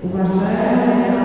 O Evangelho